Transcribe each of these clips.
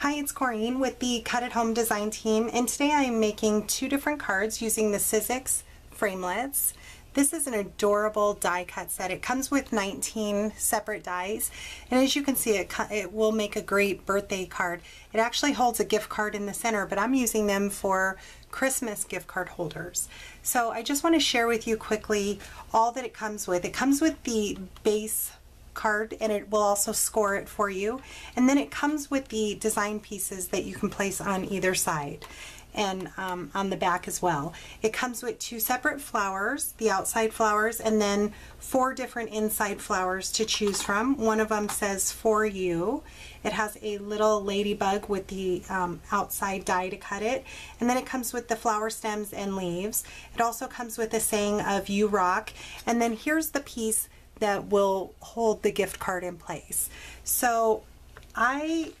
Hi, it's Corene with the Cut at Home design team and today I am making two different cards using the Sizzix framelits. This is an adorable die cut set. It comes with 19 separate dies and as you can see it, it will make a great birthday card. It actually holds a gift card in the center but I'm using them for Christmas gift card holders. So I just want to share with you quickly all that it comes with. It comes with the base card and it will also score it for you. And then it comes with the design pieces that you can place on either side and um, on the back as well. It comes with two separate flowers, the outside flowers, and then four different inside flowers to choose from. One of them says for you. It has a little ladybug with the um, outside die to cut it. And then it comes with the flower stems and leaves. It also comes with a saying of you rock. And then here's the piece that will hold the gift card in place. So I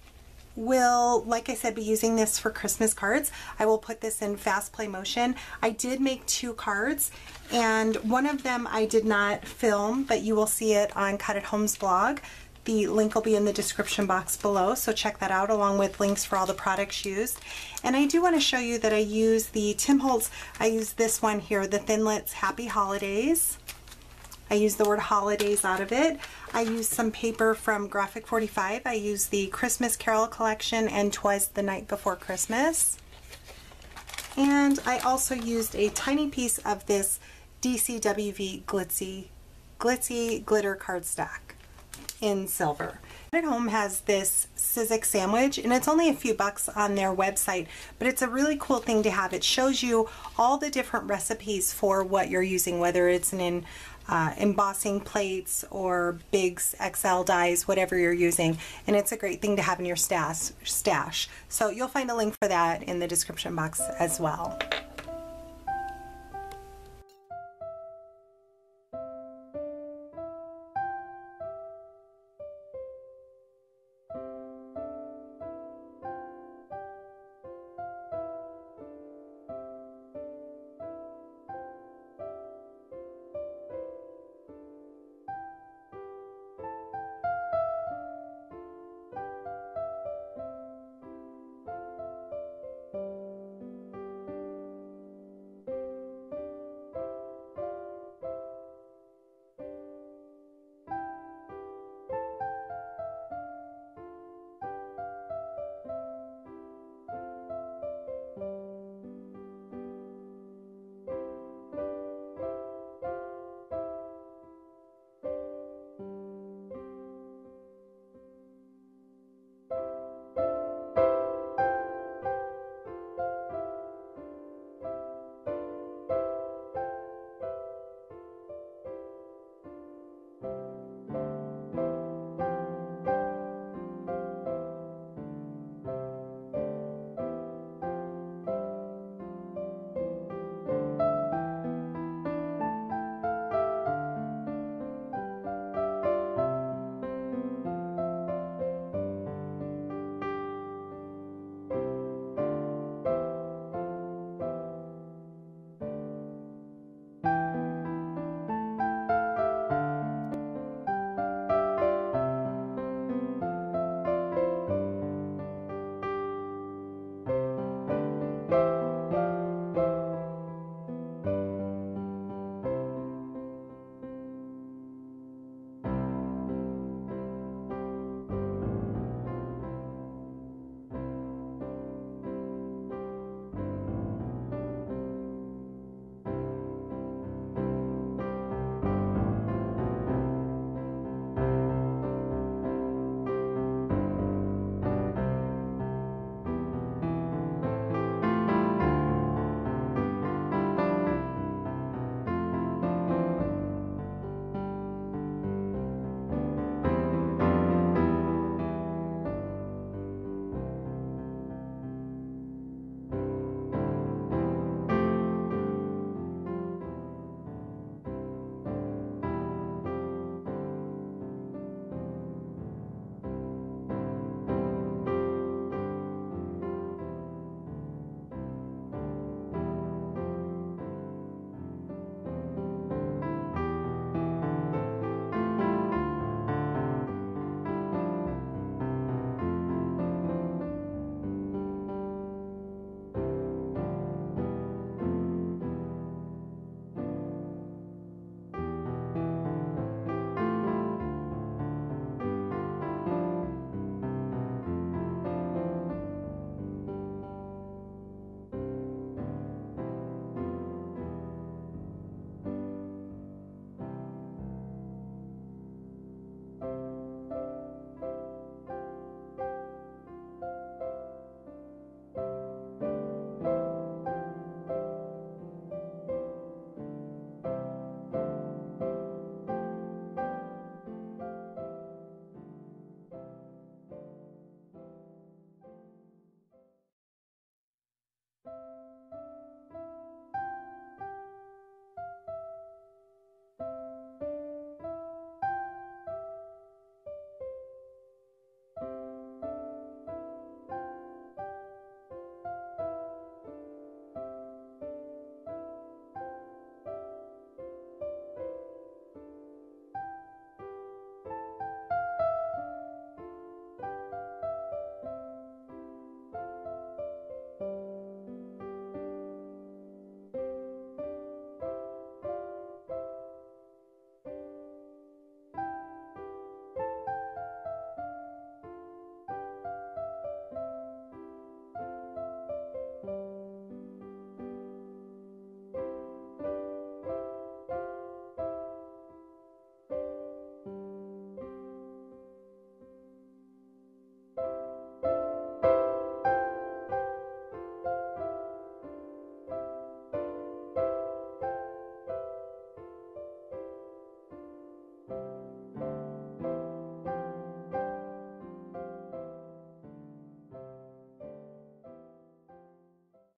will, like I said, be using this for Christmas cards. I will put this in fast play motion. I did make two cards and one of them I did not film, but you will see it on Cut at Home's blog. The link will be in the description box below, so check that out along with links for all the products used. And I do want to show you that I use the Tim Holtz, I use this one here, the Thinlits Happy Holidays. I use the word holidays out of it. I use some paper from Graphic 45. I use the Christmas Carol collection and Twas the Night Before Christmas. And I also used a tiny piece of this DCWV glitzy, glitzy glitter cardstock in silver. At Home has this Sizzix sandwich and it's only a few bucks on their website but it's a really cool thing to have. It shows you all the different recipes for what you're using whether it's in uh, embossing plates or Bigz, XL dies, whatever you're using and it's a great thing to have in your stash. stash. So you'll find a link for that in the description box as well.